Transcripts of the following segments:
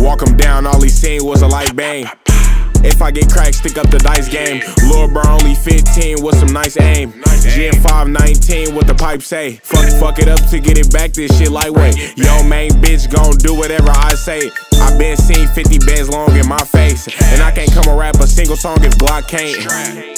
Walk him down, all he seen was a light bang. If I get cracked, stick up the dice game. Lil bro only 15 with some nice aim. Gen 519 what the pipe say. Fuck, fuck it up to get it back, this shit lightweight. Yo, main bitch gon' do whatever I say. I been seen 50 bands long in my face. And I can't come and rap a single song if Glock can't.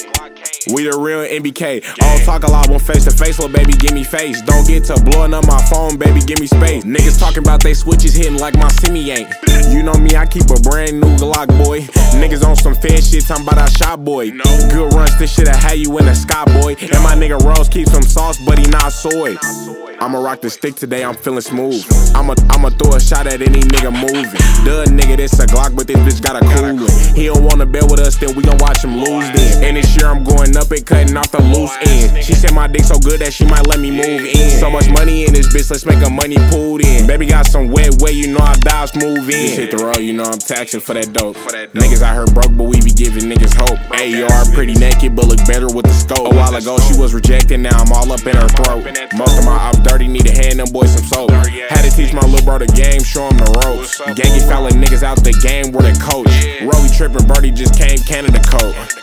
We the real NBK. All talk a lot, won't face to face, little baby, give me face. Don't get to blowing up my phone, baby, give me space. Niggas talking about they switches hitting like my semi ain't. You know me, I keep a brand new Glock, boy. Niggas on some fan shit, talking about I shot, boy. Good runs, this shit'll have you in the sky, boy. And my nigga Rose keeps some sauce, but he not soy. I'ma rock the stick today, I'm feeling smooth. I'ma I'ma throw a shot at any nigga moving. Duh, nigga, this a Glock, but this bitch got a coolin'. He don't wanna bet with us, then we gon' watch him lose then. And this year I'm going up and cutting off the loose end. She said my dick so good that she might let me move in. So much money in this bitch, let's make a money pool in. Baby got some wet way, you know I dive smooth in. This hit the road, you know I'm taxing for that dope. Niggas out here broke, but we be giving niggas hope. AR pretty naked, but look better with the scope. A while ago she was rejected, now I'm all up in her throat. Most of my ops dirty, need to hand them boys some soap. Had to teach my little bro the game, show him the ropes. Gangy fella niggas out the game, where the coach. Rolly trippin', Birdie just came Canada coat.